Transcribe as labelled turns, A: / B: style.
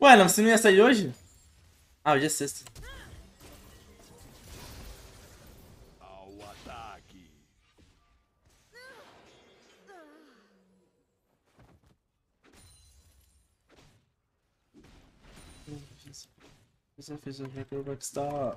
A: Ué, não, você não ia sair hoje? Ah, hoje é sexta.
B: Ao ataque.
A: Você fez o Rockstar.